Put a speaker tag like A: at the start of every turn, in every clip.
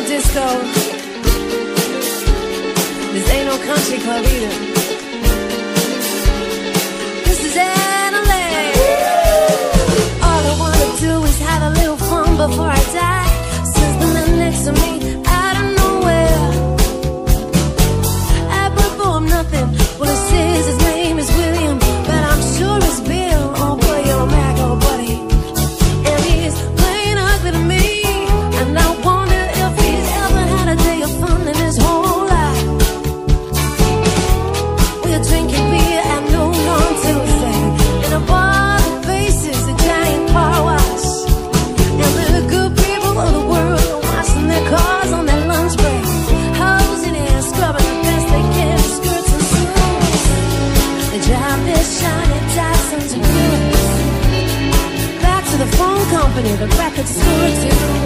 A: no disco. This ain't no country club either. company the record's store to.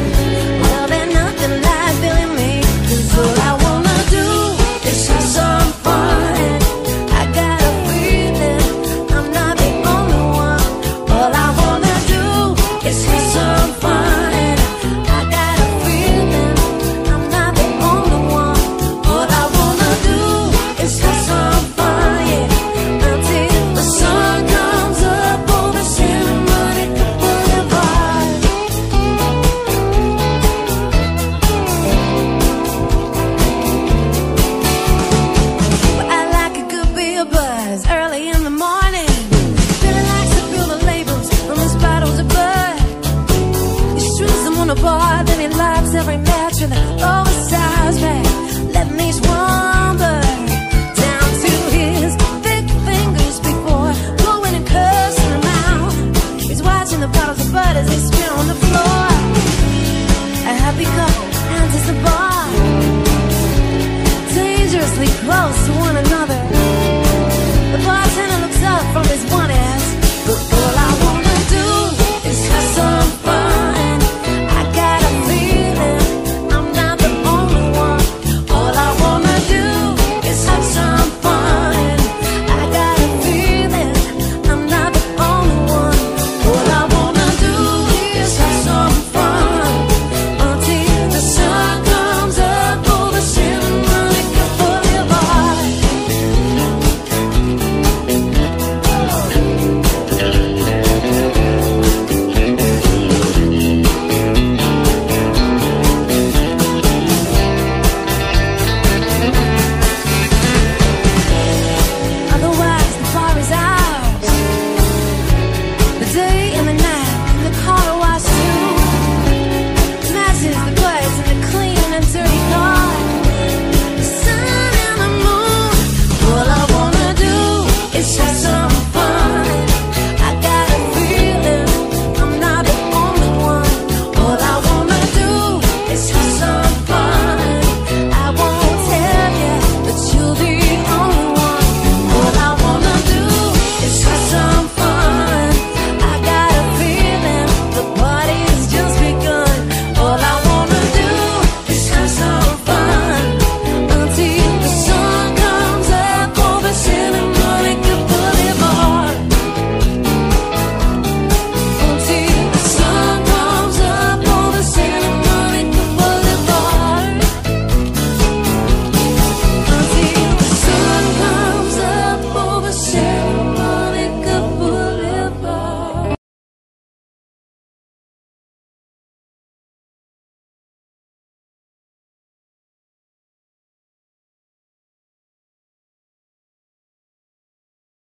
A: Oh.